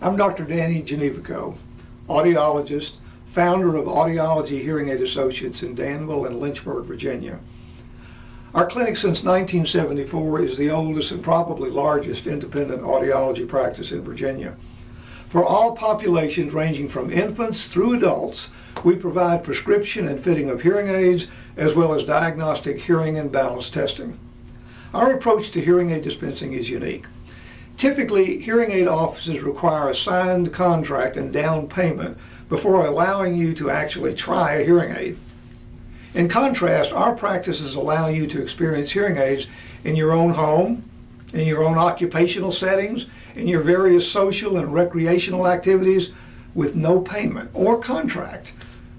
I'm Dr. Danny Gnewikow, audiologist, founder of Audiology Hearing Aid Associates in Danville and Lynchburg, Virginia. Our clinic since 1974 is the oldest and probably largest independent audiology practice in Virginia. For all populations ranging from infants through adults, we provide prescription and fitting of hearing aids as well as diagnostic hearing and balance testing. Our approach to hearing aid dispensing is unique. Typically, hearing aid offices require a signed contract and down payment before allowing you to actually try a hearing aid. In contrast, our practices allow you to experience hearing aids in your own home, in your own occupational settings, in your various social and recreational activities with no payment or contract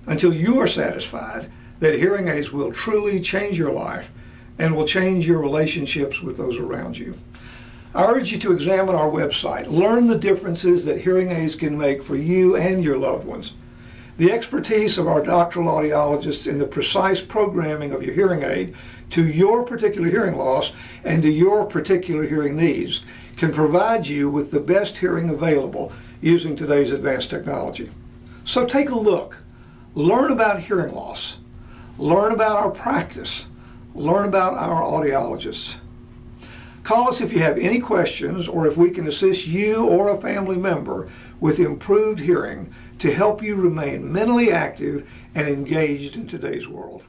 until you are satisfied that hearing aids will truly change your life and will change your relationships with those around you. I urge you to examine our website. Learn the differences that hearing aids can make for you and your loved ones. The expertise of our doctoral audiologists in the precise programming of your hearing aid to your particular hearing loss and to your particular hearing needs can provide you with the best hearing available using today's advanced technology. So take a look, learn about hearing loss, learn about our practice, learn about our audiologists. Call us if you have any questions or if we can assist you or a family member with improved hearing to help you remain mentally active and engaged in today's world.